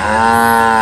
Ah!